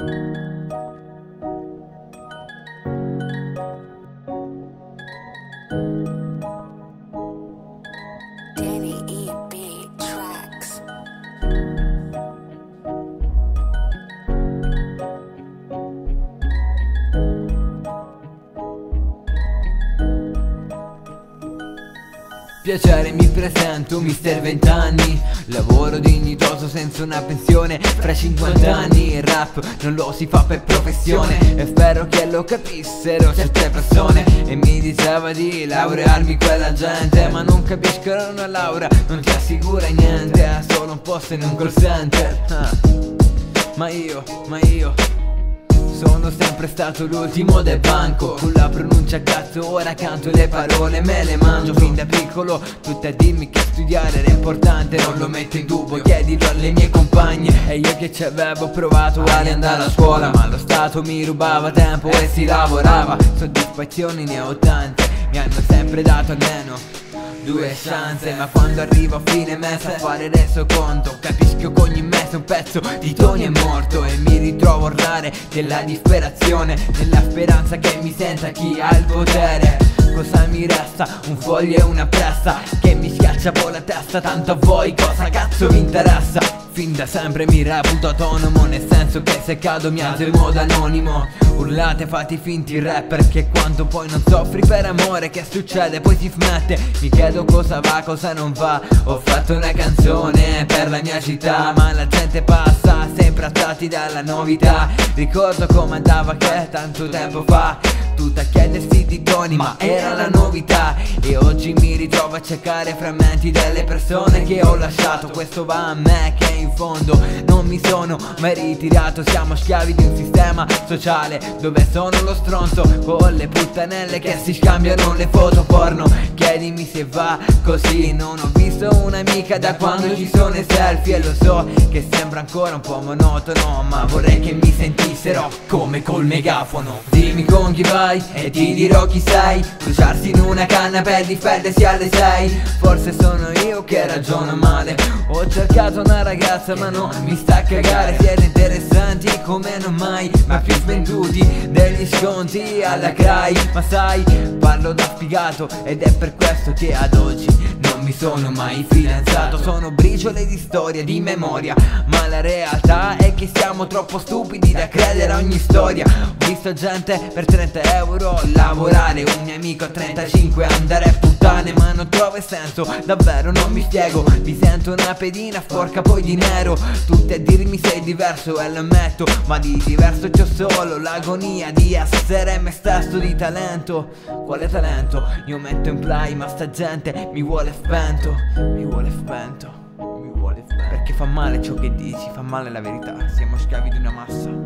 Música Piacere mi presento, mister 20 anni Lavoro dignitoso senza una pensione Fra 50 anni. Il rap non lo si fa per professione. E spero che lo capissero certe persone. E mi diceva di laurearmi quella gente Ma non capiscono una laurea, non ti assicura niente solo un posto in un call center Ah. Ma io, ma io sono sempre stato l'ultimo del banco. Con la pronuncia cazzo ora canto le parole me le mangio Fin da piccolo. Tutte a dirmi che studiare era importante Non lo metto in dubbio, chiedilo alle mie compagne. E io che ci avevo provato a riandare a scuola Ma lo Stato mi rubava tempo e si lavorava. Soddisfazioni ne ho tante, mi hanno sempre dato almeno Due chance, ma quando arrivo a fine mese a fare reso conto Capisco che ogni mese un pezzo di Tony è morto E mi ritrovo a urlare della disperazione Nella speranza che mi senta chi ha il potere Cosa mi resta? Un foglio e una pressa Che mi schiaccia poi la testa Tanto a voi cosa cazzo vi interessa? Fin da sempre mi reputo autonomo Nel senso che se cado mi alzo in modo anonimo Urlate fate i finti rapper Che quanto poi non soffri per amore Che succede? Poi si smette. Mi chiedo cosa va cosa non va. Ho fatto una canzone per la mia città Ma la gente passa sempre attratti dalla novità. Ricordo come andava che tanto tempo fa Tutto a chiedersi di toni ma era la novità. E oggi mi ritrovo a cercare frammenti delle persone che ho lasciato. Questo va a me che in fondo non mi sono mai ritirato. Siamo schiavi di un sistema sociale dove sono lo stronzo Con le puttanelle che si scambiano le foto porno. Chiedimi se va così. Non ho visto un'amica da quando ci sono i selfie. E lo so che sembra ancora un po' monotono Ma vorrei che mi sentissero come col megafono. Dimmi con chi vai. E ti dirò chi sei. Bruciarsi in una canna per difendersi alle sei. Forse sono io che ragiono male. Ho cercato una ragazza ma non mi sta a cagare. Siete interessanti come non mai Ma più svenduti degli sconti alla CRAI Ma sai, parlo da spiegato Ed è per questo che ad oggi mi sono mai fidanzato. Sono briciole di storia, di memoria Ma la realtà è che siamo troppo stupidi da credere a ogni storia. Ho visto gente per 30 euro lavorare Un mio amico a 35 andare a puttane Ma non trovo senso, davvero non mi spiego. Mi sento una pedina sporca poi di nero. Tutti a dirmi sei diverso e lo ammetto. Ma di diverso c'ho solo l'agonia di essere me stesso di talento. Quale talento? Io metto in play ma sta gente mi vuole spento. Mi vuole spento. Mi vuole spento. Perché fa male ciò che dici, fa male la verità. Siamo schiavi di una massa